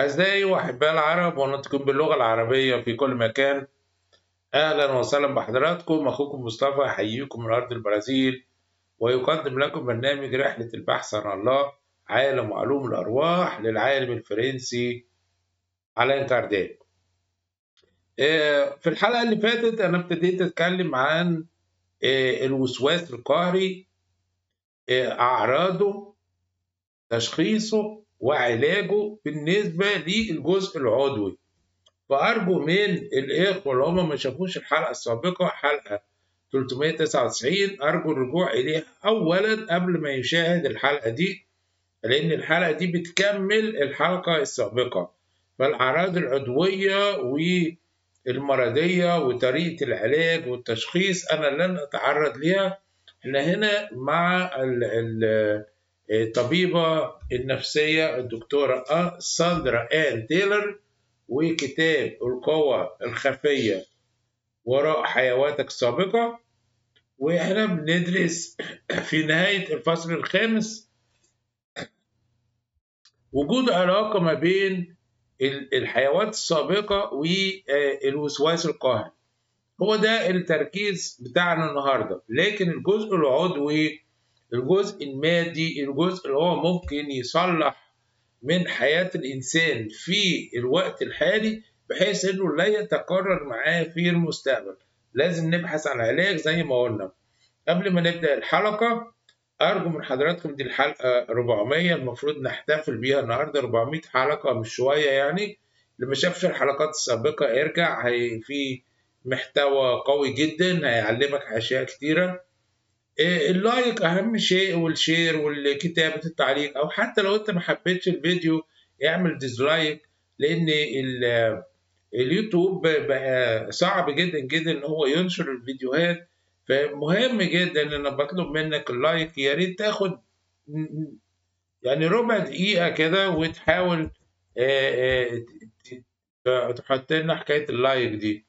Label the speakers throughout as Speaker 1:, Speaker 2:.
Speaker 1: أعزائي وأحباء العرب ونطقكم باللغة العربية في كل مكان. أهلا وسهلا بحضراتكم. أخوكم مصطفى يحييكم من أرض البرازيل ويقدم لكم برنامج رحلة البحث عن الله عالم علوم الأرواح للعالم الفرنسي ألان كارديك في الحلقة اللي فاتت أنا ابتديت أتكلم عن الوسواس القهري أعراضه تشخيصه وعلاجه بالنسبة للجزء العضوي. فأرجو من الإخوة اللي هم ما شافوش الحلقة السابقة حلقة 399 أرجو الرجوع إليها أولا قبل ما يشاهد الحلقة دي لأن الحلقة دي بتكمل الحلقة السابقة. فالأعراض العضوية والمرضية وطريقة العلاج والتشخيص أنا لن أتعرض ليها. إحنا هنا مع الطبيبة النفسية الدكتورة ساندرا آن تايلر وكتاب القوة الخفية وراء حيواتك السابقة. وإحنا بندرس في نهاية الفصل الخامس وجود علاقة ما بين الحيوات السابقة والوسواس القهري هو ده التركيز بتاعنا النهاردة. لكن الجزء العضوي الجزء المادي الجزء اللي هو ممكن يصلح من حياة الإنسان في الوقت الحالي بحيث إنه لا يتكرر معاه في المستقبل. لازم نبحث عن علاج زي ما قلنا. قبل ما نبدأ الحلقة أرجو من حضراتكم دي الحلقة 400 المفروض نحتفل بيها النهاردة 400 حلقة مش شوية يعني. اللي ما شافش الحلقات السابقة ارجع هي في محتوى قوي جدا هيعلمك أشياء كتيرة. ال like أهم شيء وال share والكتابة التعليق أو حتى لو أنت ما حبيتش الفيديو اعمل dislike لأن اليوتيوب بقى صعب جدا جدا إن هو ينشر الفيديوهات فمهم جدا إن أنا بطلب منك ال like يا ريت تاخد يعني ربع دقيقة كده وتحاول تحط لنا حكاية اللايك دي.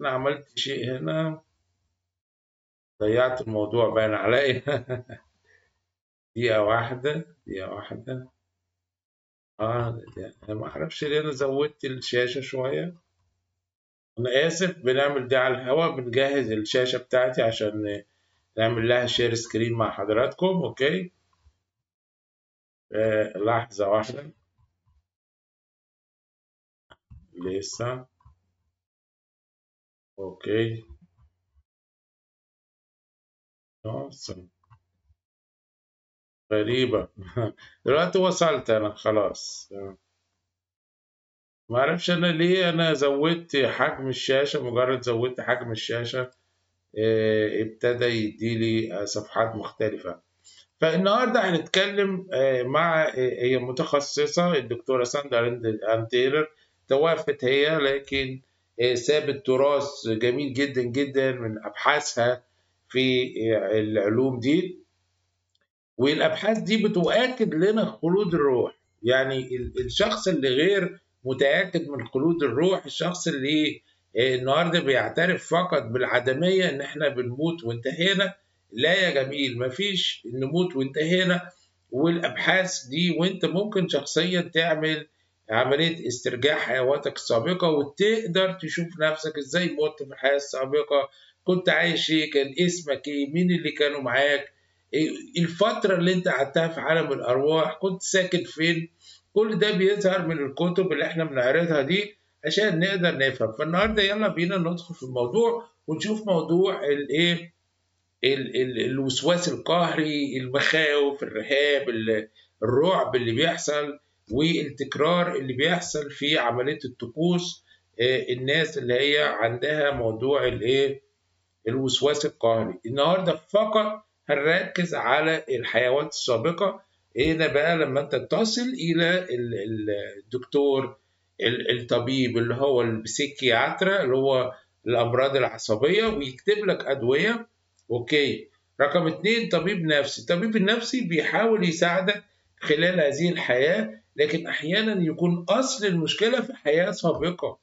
Speaker 1: أنا عملت شيء هنا. ضيعت الموضوع باين عليا. دقيقة واحدة دقيقة واحدة. آه أنا ما أعرفش ليه أنا زودت الشاشة شوية. أنا آسف بنعمل ده على الهوا بنجهز الشاشة بتاعتي عشان نعمل لها share screen مع حضراتكم okay؟ آه لحظة واحدة. لسه. okay. Awesome. غريبة. دلوقتي وصلت أنا خلاص. ما أعرفش أنا ليه أنا زودت حجم الشاشة مجرد زودت حجم الشاشة ابتدى يديلي صفحات مختلفة. فالنهاردة هنتكلم مع هي متخصصة الدكتورة ساندرا أن تايلر. توفت هي لكن سابت تراث جميل جدا جدا من أبحاثها. في العلوم دي والأبحاث دي بتؤكد لنا خلود الروح. يعني الشخص اللي غير متأكد من خلود الروح الشخص اللي النهارده بيعترف فقط بالعدمية إن إحنا بنموت وانتهينا لا يا جميل مفيش نموت وانتهينا. والأبحاث دي وإنت ممكن شخصيا تعمل عملية استرجاع حيواتك السابقة وتقدر تشوف نفسك إزاي مت في الحياة السابقه كنت عايش إيه؟ كان اسمك إيه؟ مين اللي كانوا معاك؟ إيه؟ الفترة اللي أنت قعدتها في عالم الأرواح كنت ساكن فين؟ كل ده بيظهر من الكتب اللي إحنا بنعرضها دي عشان نقدر نفهم. فالنهاردة يلا بينا ندخل في الموضوع ونشوف موضوع الايه الوسواس القهري المخاوف الرهاب الرعب اللي بيحصل والتكرار اللي بيحصل في عملية الطقوس. الناس اللي هي عندها موضوع الايه الوسواس القهري. النهارده فقط هنركز على الحيوانات السابقة. هنا بقى لما انت تصل إلى الدكتور الطبيب اللي هو البسيكياترا اللي هو الأمراض العصبية ويكتب لك أدوية. أوكي. رقم اتنين طبيب نفسي. الطبيب النفسي بيحاول يساعدك خلال هذه الحياة لكن أحيانا يكون أصل المشكلة في حياة سابقة.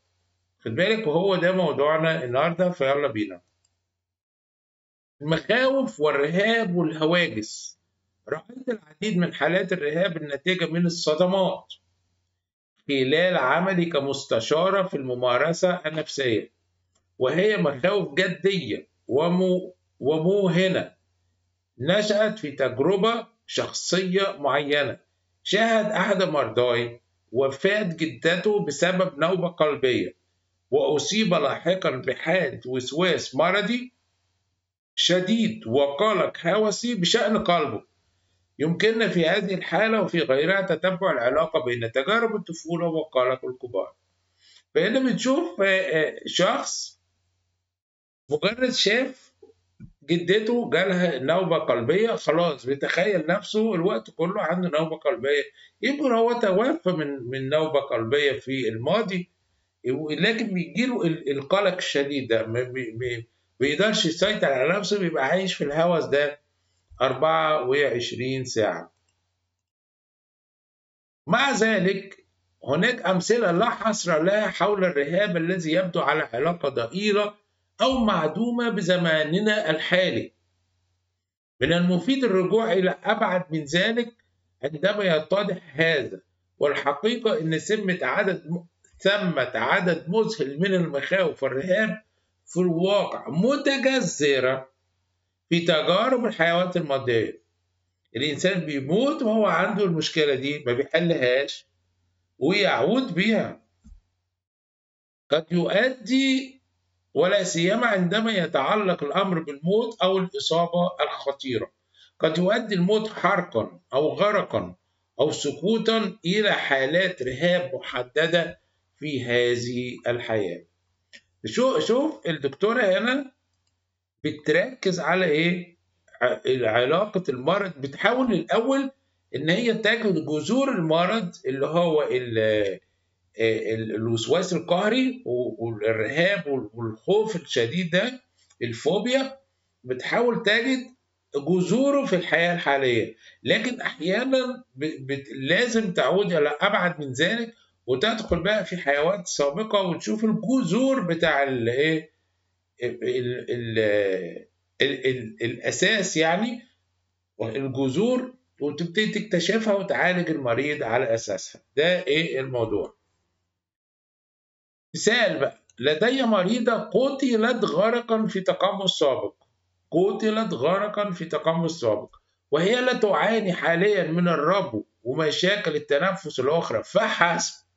Speaker 1: خد بالك وهو ده موضوعنا النهارده فيلا بينا. المخاوف والرهاب والهواجس. رأيت العديد من حالات الرهاب الناتجة من الصدمات خلال عملي كمستشارة في الممارسة النفسية. وهي مخاوف جدية ومو وموهنة نشأت في تجربة شخصية معينة. شاهد أحد مرضاي وفاة جدته بسبب نوبة قلبية وأصيب لاحقا بحالة وسواس مرضي شديد وقلق هوسي بشأن قلبه. يمكننا في هذه الحالة وفي غيرها تتبع العلاقة بين تجارب الطفولة وقلق الكبار. فهنا بنشوف شخص مجرد شاف جدته جالها نوبة قلبية خلاص بيتخيل نفسه الوقت كله عنده نوبة قلبية. يمكن هو توفى من من نوبة قلبية في الماضي لكن بيجيله القلق الشديد ده بيقدرش يسيطر على نفسه بيبقى عايش في الهوس ده 24 ساعة. مع ذلك هناك أمثلة لا حصر لها حول الرهاب الذي يبدو على علاقة ضئيلة أو معدومة بزماننا الحالي. من المفيد الرجوع إلى أبعد من ذلك عندما يتضح هذا والحقيقة أن ثمة عدد ثمة عدد مذهل من المخاوف والرهاب في الواقع متجذرة. في تجارب الحيوانات المادية الإنسان بيموت وهو عنده المشكلة دي ما بيحلهاش ويعود بها قد يؤدي ولا سيما عندما يتعلق الأمر بالموت أو الإصابة الخطيرة. قد يؤدي الموت حرقا أو غرقا أو سقوطا إلى حالات رهاب محددة في هذه الحياة. شوف شوف الدكتورة هنا بتركز على إيه؟ علاقة المرض بتحاول الأول إن هي تجد جذور المرض اللي هو الوسواس القهري والإرهاب والخوف الشديد ده الفوبيا بتحاول تجد جذوره في الحياة الحالية. لكن أحيانا لازم تعود إلى أبعد من ذلك وتدخل بقى في حيوانات سابقة وتشوف الجذور بتاع الايه الأساس يعني الجذور وتبتدي تكتشفها وتعالج المريض على أساسها. ده إيه الموضوع؟ مثال بقى لدي مريضة قتلت غرقا في تقمص سابق. قتلت غرقا في تقمص سابق. وهي لا تعاني حاليا من الربو ومشاكل التنفس الأخرى. فحسب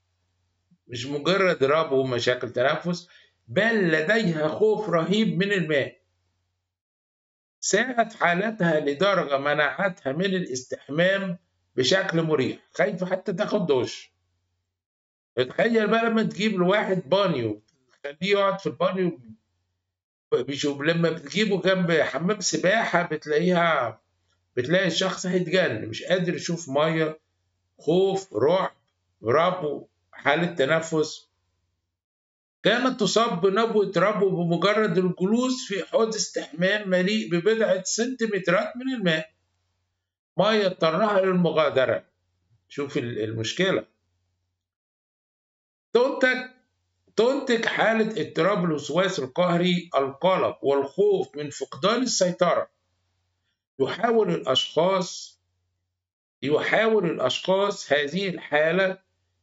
Speaker 1: مش مجرد ربو ومشاكل تنفس بل لديها خوف رهيب من الماء. ساءت حالتها لدرجة منعتها من الاستحمام بشكل مريح. خايفة حتى تاخد دش تخيل بقى لما تجيب لواحد بانيو تخليه يقعد في البانيو بيشوف لما بتجيبه جنب حمام سباحة بتلاقيها بتلاقي الشخص هيتجنن مش قادر يشوف مية خوف رعب ربو. حالة تنفس كانت تصاب بنبوة ربو بمجرد الجلوس في حوض استحمام مليء ببضعة سنتيمترات من الماء. ما يضطرها للمغادرة شوف المشكلة. تنتج تنتج حالة اضطراب الوسواس القهري القلق والخوف من فقدان السيطرة. يحاول الأشخاص يحاول الأشخاص هذه الحالة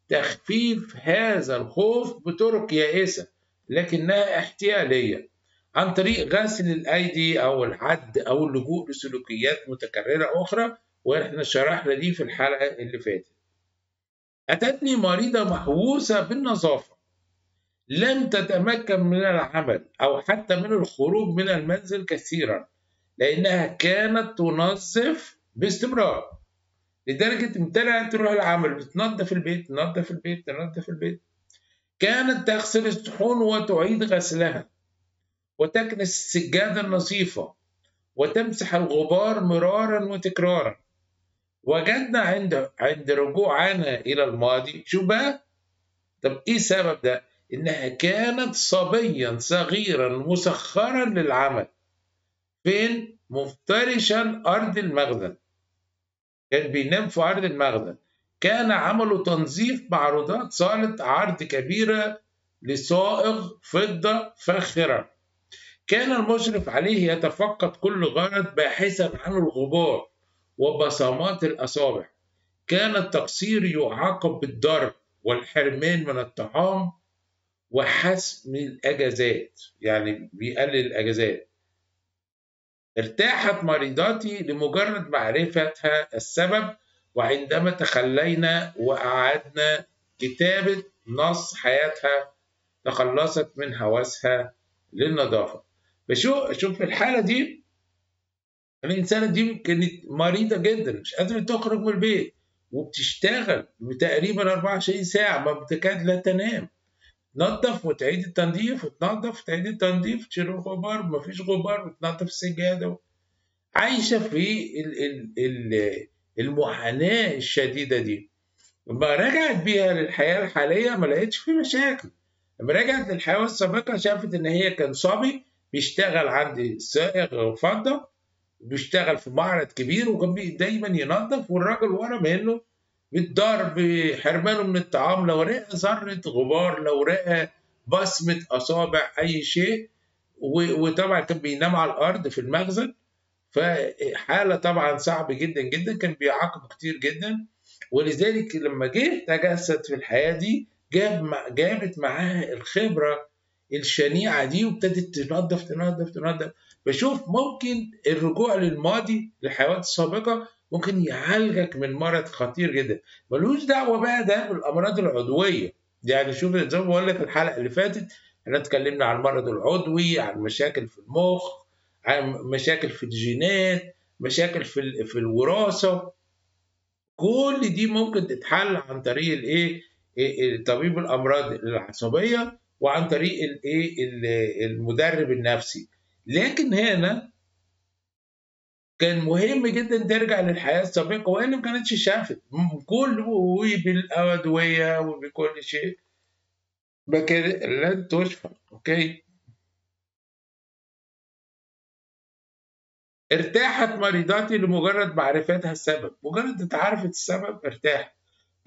Speaker 1: تخفيف هذا الخوف بطرق يائسة لكنها احتيالية عن طريق غسل الأيدي أو العد أو اللجوء لسلوكيات متكررة أخرى وإحنا شرحنا دي في الحلقة اللي فاتت. أتتني مريضة محووسة بالنظافة لم تتمكن من العمل أو حتى من الخروج من المنزل كثيرا لأنها كانت تنظف باستمرار. لدرجة امتنعت تروح العمل بتنظف البيت تنظف البيت تنظف البيت كانت تغسل الصحون وتعيد غسلها وتكنس السجادة النظيفة وتمسح الغبار مرارا وتكرارا وجدنا عند عند رجوعنا إلى الماضي شو بقى؟ طب إيه السبب ده؟ إنها كانت صبيا صغيرا مسخرا للعمل فين؟ مفترشا أرض المخزن كان بينام في عرض المخزن كان عمله تنظيف معروضات صالة عرض كبيرة لصائغ فضة فاخرة كان المشرف عليه يتفقد كل غرض باحثا عن الغبار وبصمات الأصابع كان التقصير يعاقب بالضرب والحرمان من الطعام وحسم الأجازات. يعني بيقلل الأجازات. ارتاحت مريضاتي لمجرد معرفتها السبب وعندما تخلينا وأعدنا كتابة نص حياتها تخلصت من هوسها للنظافة. فشوف شوف الحالة دي الإنسانة دي كانت مريضة جدا مش قادرة تخرج من البيت وبتشتغل تقريبا 24 ساعة ما بتكاد لا تنام. تنظف وتعيد التنظيف وتنظف وتعيد التنظيف تشيل الغبار مفيش غبار وتنظف السجادة. عايشة في المعاناة الشديدة دي. لما رجعت بيها للحياة الحالية ما لقيتش في مشاكل. لما رجعت للحياة السابقة شافت إن هي كان صبي بيشتغل عند سائق فضة بيشتغل في معرض كبير وكان دايما ينظف والراجل ورا منه بالضرب حرمانه من الطعام لو رأى ذرة غبار لو رأى بصمة أصابع أي شيء وطبعا كان بينام على الأرض في المخزن فحالة طبعا صعبة جدا جدا كان بيعاقب كتير جدا ولذلك لما جه تجسد في الحياة دي جاب جابت معاها الخبرة الشنيعة دي وابتدت تنظف تنظف تنظف. بشوف ممكن الرجوع للماضي للحيوانات السابقة ممكن يعالجك من مرض خطير جدا. ملوش دعوة بقى ده بالأمراض العضوية. يعني شوف زي ما بقول لك الحلقة اللي فاتت إحنا اتكلمنا عن المرض العضوي عن مشاكل في المخ عن مشاكل في الجينات مشاكل في في الوراثة. كل دي ممكن تتحل عن طريق الايه طبيب الأمراض العصبية وعن طريق الايه المدرب النفسي. لكن هنا كان مهم جدا ترجع للحياة السابقة والا ما كانتش شافت. كل وبالادويه وبكل شيء. لن تشفى أوكي؟ ارتاحت مريضاتي لمجرد معرفتها السبب. مجرد أنت عرفت السبب ارتاح.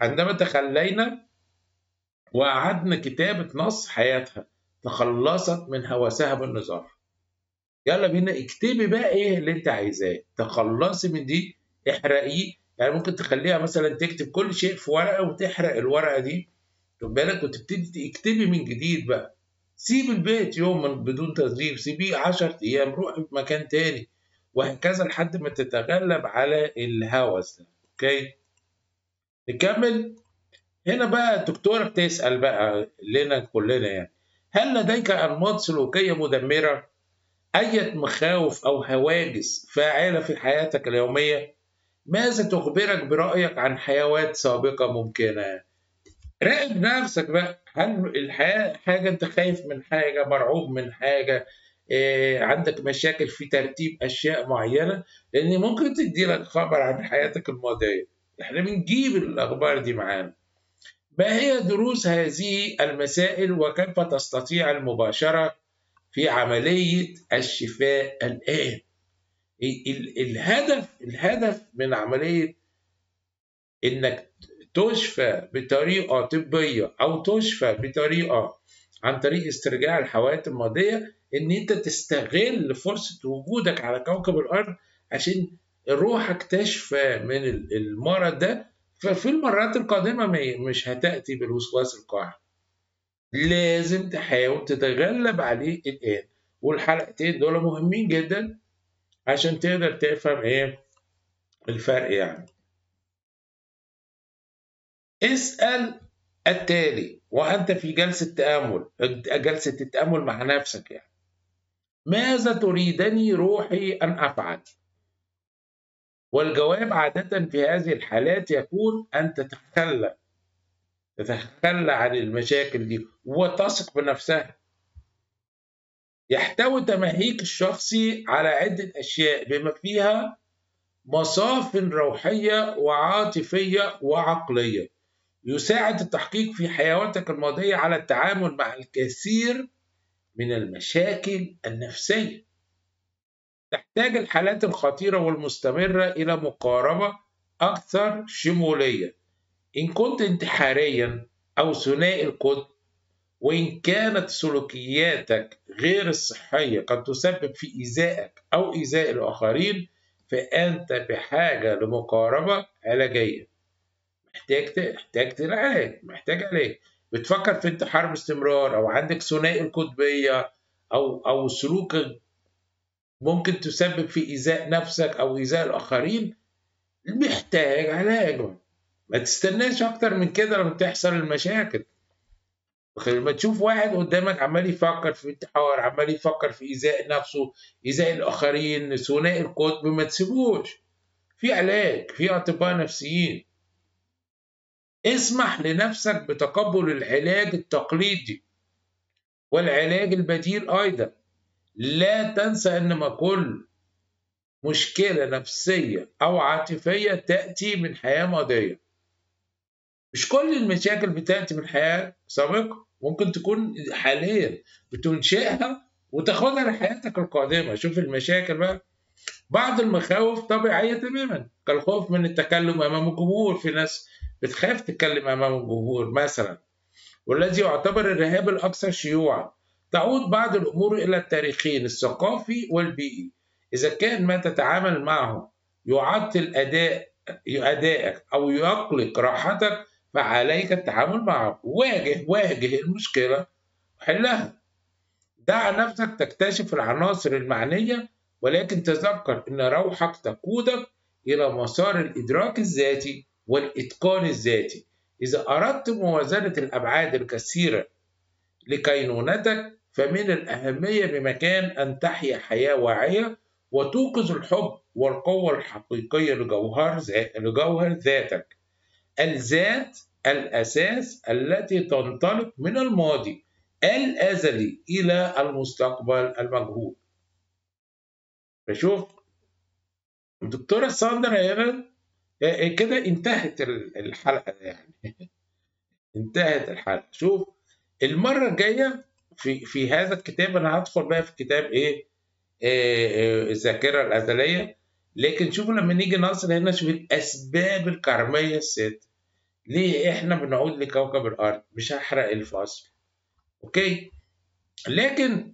Speaker 1: عندما تخلينا وأعدنا كتابة نص حياتها تخلصت من هوسها بالنظام يلا بينا اكتبي بقى إيه اللي انت عايزاه. تخلصي من دي احرقيه. يعني ممكن تخليها مثلا تكتب كل شيء في ورقة وتحرق الورقة دي. خد بالك وتبتدي تكتبي من جديد بقى. سيب البيت يوم بدون تنظيف سيبيه 10 أيام روحي في مكان تاني وهكذا لحد ما تتغلب على الهوس ده. أوكي؟ نكمل. هنا بقى الدكتورة بتسأل بقى لنا كلنا يعني. هل لديك أنماط سلوكية مدمرة؟ أي مخاوف أو هواجس فاعلة في حياتك اليومية؟ ماذا تخبرك برأيك عن حيوات سابقة ممكنة؟ راقب نفسك بقى هل الحياة حاجة أنت خايف من حاجة مرعوب من حاجة إيه عندك مشاكل في ترتيب أشياء معينة لأن ممكن تدي لك خبر عن حياتك الماضية إحنا بنجيب الأخبار دي معانا ما هي دروس هذه المسائل وكيف تستطيع المباشرة في عملية الشفاء الآن. الهدف الهدف من عملية إنك تشفى بطريقة طبية أو تشفى بطريقة عن طريق استرجاع الحوادث الماضية إن أنت تستغل فرصة وجودك على كوكب الأرض عشان روحك تشفى من المرض ده. ففي المرات القادمة مش هتأتي بالوسواس القهري لازم تحاول تتغلب عليه الآن والحلقتين دول مهمين جدا عشان تقدر تفهم إيه الفرق يعني. اسأل التالي وأنت في جلسة تأمل. جلسة التأمل مع نفسك يعني. ماذا تريدني روحي أن أفعل؟ والجواب عادة في هذه الحالات يكون أن تتخلى تتخلى عن المشاكل دي وتثق بنفسها. يحتوي تمهيك الشخصي على عدة أشياء بما فيها مصاف روحية وعاطفية وعقلية. يساعد التحقيق في حياتك الماضية على التعامل مع الكثير من المشاكل النفسية. تحتاج الحالات الخطيرة والمستمرة إلى مقاربة أكثر شمولية. إن كنت انتحاريا أو ثنائي القطب وإن كانت سلوكياتك غير الصحية قد تسبب في إيذائك أو إيذاء الآخرين فأنت بحاجة لمقاربة علاجية. محتاج محتاج علاج محتاج علاج بتفكر في انتحار باستمرار أو عندك ثنائي القطبيه أو أو سلوك ممكن تسبب في إيذاء نفسك أو إيذاء الآخرين محتاج علاج. ما تستناش أكتر من كده لما تحصل المشاكل. لما تشوف واحد قدامك عمال يفكر في انتحار عمال يفكر في ايذاء نفسه ايذاء الآخرين ثنائي القطب ما تسيبوش. في علاج في أطباء نفسيين. اسمح لنفسك بتقبل العلاج التقليدي والعلاج البديل أيضا. لا تنسى أن كل مشكلة نفسية أو عاطفية تأتي من حياة ماضية. مش كل المشاكل بتأتي من حياة سابقة ممكن تكون حاليا بتنشئها وتاخدها لحياتك القادمة. شوف المشاكل بقى. بعض المخاوف طبيعية تماما. كالخوف من التكلم أمام الجمهور. في ناس بتخاف تتكلم أمام الجمهور مثلا. والذي يعتبر الرهاب الأكثر شيوعا. تعود بعض الأمور إلى التاريخين الثقافي والبيئي. إذا كان ما تتعامل معه يعطل أداء أدائك أو يقلق راحتك فعليك التعامل معه واجه واجه المشكلة وحلها. دع نفسك تكتشف العناصر المعنية ولكن تذكر أن روحك تقودك إلى مسار الإدراك الذاتي والإتقان الذاتي. إذا أردت موازنة الأبعاد الكثيرة لكينونتك فمن الأهمية بمكان أن تحيا حياة واعية وتوقظ الحب والقوة الحقيقية لجوهر لجوهر ذاتك. الذات الأساس التي تنطلق من الماضي. الأزلي إلى المستقبل المجهول. فشوف الدكتورة ساندرا هنا كده انتهت الحلقة يعني. انتهت الحلقة. شوف المرة الجاية في في هذا الكتاب أنا هدخل بقى في كتاب إيه؟ الذاكرة الأزلية. لكن شوفوا لما نيجي نصل هنا شوف الأسباب الكرمية الست ليه إحنا بنعود لكوكب الأرض مش هحرق الفصل أوكي؟ لكن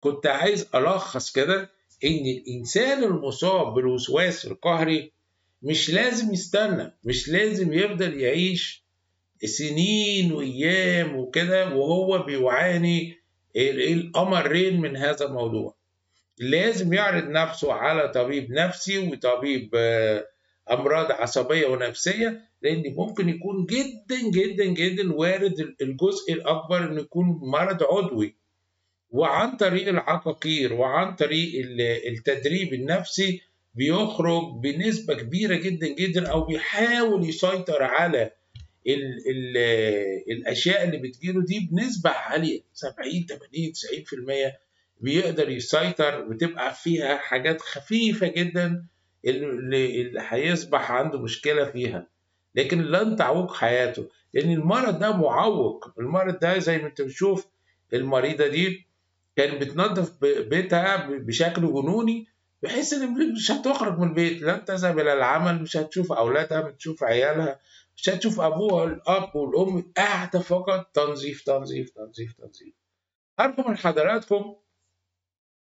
Speaker 1: كنت عايز ألخص كده إن الإنسان المصاب بالوسواس القهري مش لازم يستنى مش لازم يفضل يعيش سنين وأيام وكده وهو بيعاني الأمرين من هذا الموضوع. لازم يعرض نفسه على طبيب نفسي وطبيب أمراض عصبية ونفسية لأن ممكن يكون جدا جدا جدا وارد الجزء الأكبر إنه يكون مرض عضوي. وعن طريق العقاقير وعن طريق التدريب النفسي بيخرج بنسبة كبيرة جدا جدا أو بيحاول يسيطر على ال ال الأشياء اللي بتجيله دي بنسبة عالية 70 80 90% بيقدر يسيطر وتبقى فيها حاجات خفيفة جدا اللي, هيصبح عنده مشكلة فيها. لكن لن تعوق حياته لأن المرض ده معوق. المرض ده زي ما أنت بتشوف المريضة دي كانت بتنظف بيتها بشكل جنوني بحيث إن مش هتخرج من البيت. لن تذهب إلى العمل مش هتشوف أولادها مش هتشوف عيالها مش هتشوف أبوها الاب والأم قاعدة فقط تنظيف تنظيف تنظيف تنظيف. أرجو من حضراتكم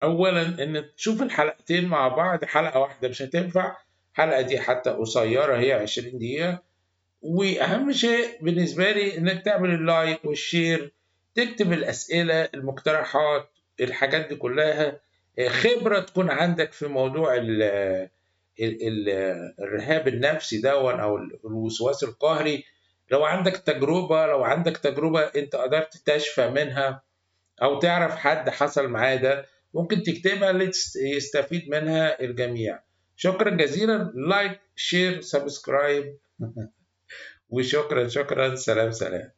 Speaker 1: اولا إن تشوف الحلقتين مع بعض حلقة واحدة مش هتنفع الحلقة دي حتى قصيرة هي 20 دقيقة. وأهم شيء بالنسبة لي إنك تعمل ال like وال share تكتب الأسئلة المقترحات الحاجات دي كلها. خبرة تكون عندك في موضوع ال الرهاب النفسي دون أو الوسواس القهري. لو عندك تجربة لو عندك تجربة أنت قدرت تشفى منها أو تعرف حد حصل معاه ده ممكن تكتبها ليستفيد منها الجميع. شكرا جزيلا. like share subscribe وشكرا شكرا. سلام سلام.